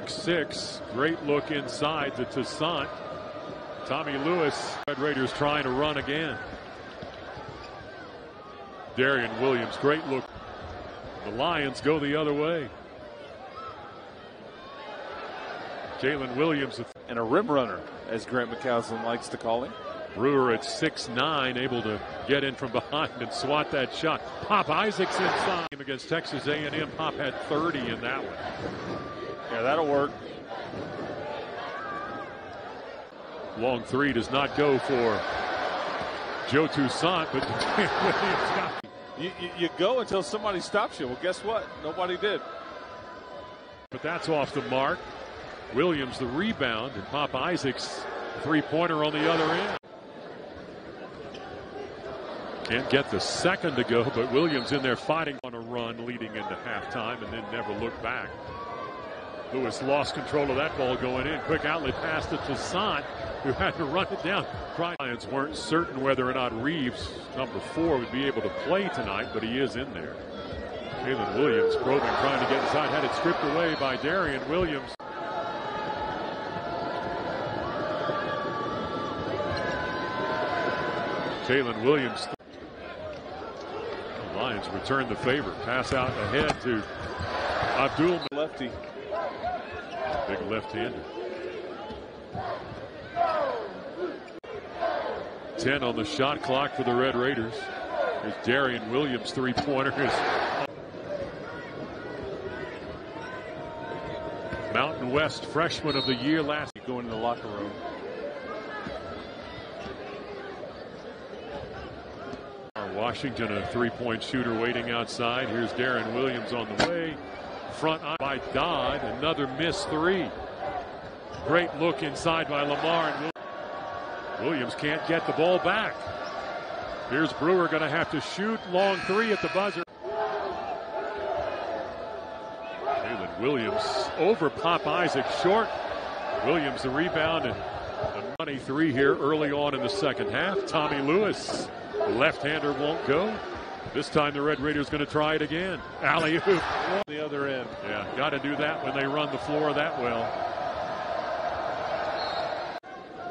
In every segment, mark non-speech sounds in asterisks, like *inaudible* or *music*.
6'6". Great look inside to Toussaint. Tommy Lewis. Red Raiders trying to run again. Darrion Williams, great look. The Lions go the other way. Jalen Williams and a rim runner, as Grant McCasland likes to call him. Brewer at 6'9", able to get in from behind and swat that shot. Pop Isaacs inside against Texas A&M. Pop had 30 in that one. Yeah, that'll work. Long three does not go for Joe Toussaint, but *laughs* you, you, you go until somebody stops you. Well, guess what? Nobody did. But that's off the mark. Williams the rebound, and Pop Isaacs three-pointer on the other end. Can't get the second to go, but Williams in there fighting on a run leading into halftime and then never looked back. Lewis lost control of that ball going in. Quick outlet pass to Toussaint, who had to run it down. Lions weren't certain whether or not Reeves, number four, would be able to play tonight, but he is in there. Jalen Williams probing, trying to get inside, had it stripped away by Darrion Williams. Jalen Williams. The Lions return the favor. Pass out ahead to Abdul Lefty. Big left-hander. 10 on the shot clock for the Red Raiders. There's Darrion Williams three-pointers. Mountain West freshman of the year last. Going in the locker room. Washington, a three-point shooter waiting outside. Here's Darren Williams on the way. Front by Dodd. Another missed three. Great look inside by Lamar. And Williams can't get the ball back. Here's Brewer going to have to shoot. Long three at the buzzer. Jalen Williams over Pop Isaac short. Williams the rebound and a money three here early on in the second half. Tommy Lewis, left-hander won't go. This time the Red Raiders going to try it again. Alley oop. *laughs* The other end. Yeah, got to do that when they run the floor that well.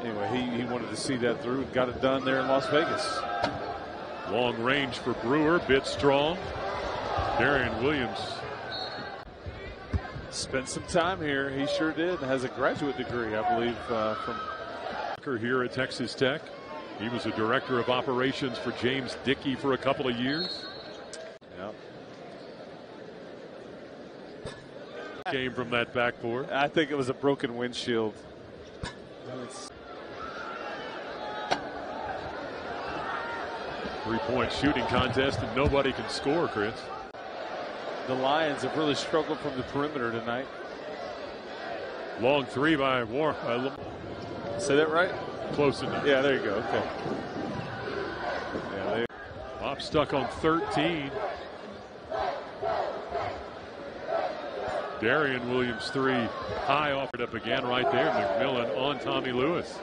Anyway, he, he wanted to see that through and got it done there in Las Vegas. Long range for Brewer, bit strong. Darrion Williams. Spent some time here. He sure did. Has a graduate degree, I believe, uh, from here at Texas Tech. He was a director of operations for James Dickey for a couple of years. Yep. Came from that backboard. I think it was a broken windshield. Three-point shooting contest, and nobody can score, Chris. The Lions have really struggled from the perimeter tonight. Long three by War. Say that right? Close enough. Yeah, there you go. Okay. Yeah, they Pop stuck on 13. Darrion Williams three high offered up again right there. McMillian on Tommy Lewis.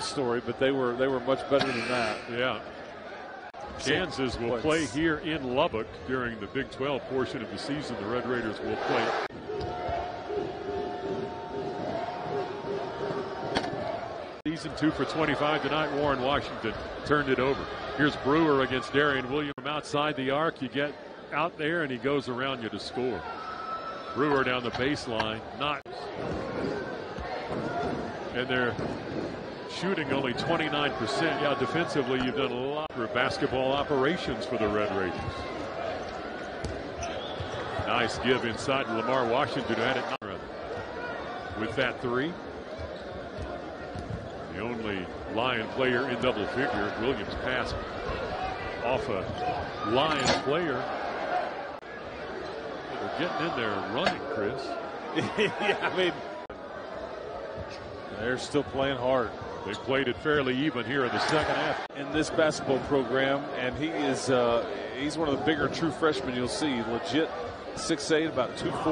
Story, but they were they were much better than that. Yeah. Kansas will play here in Lubbock during the Big 12 portion of the season. The Red Raiders will play. Season two for 25 tonight. Warren Washington turned it over. Here's Brewer against Darrion Williams outside the arc. You get out there and he goes around you to score. Brewer down the baseline. Not. And they're shooting only 29%. Yeah, defensively, you've done a lot for basketball operations for the Red Raiders. Nice give inside Lamar Washington who had it with that three. The only Lion player in double figure. Williams pass off a Lion player. They're getting in there running, Chris. *laughs* yeah, I mean, they're still playing hard. They played it fairly even here in the second half. In this basketball program, and he is uh, he's one of the bigger true freshmen you'll see. Legit 6'8", about 240.